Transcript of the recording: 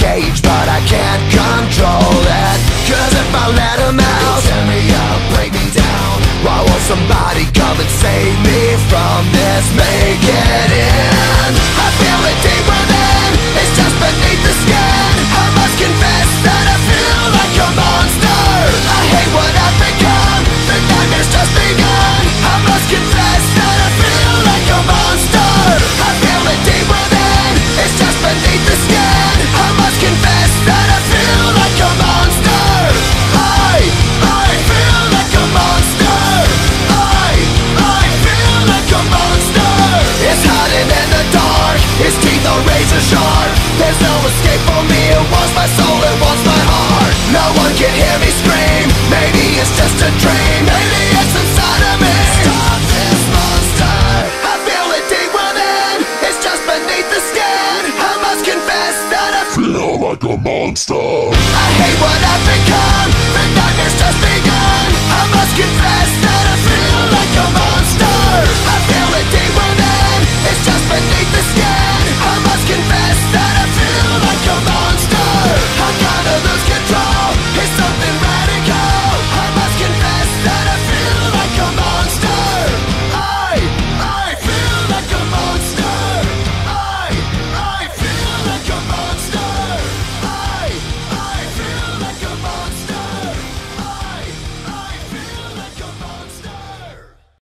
keep There's no escape for me. It wants my soul, it wants my heart. No one can hear me scream. Maybe it's just a dream. Maybe it's inside of me. Stop this monster. I feel it deep within. It's just beneath the skin. I must confess that I Feel like a monster. I hate what I've become. The nightmare's just begun. I must confess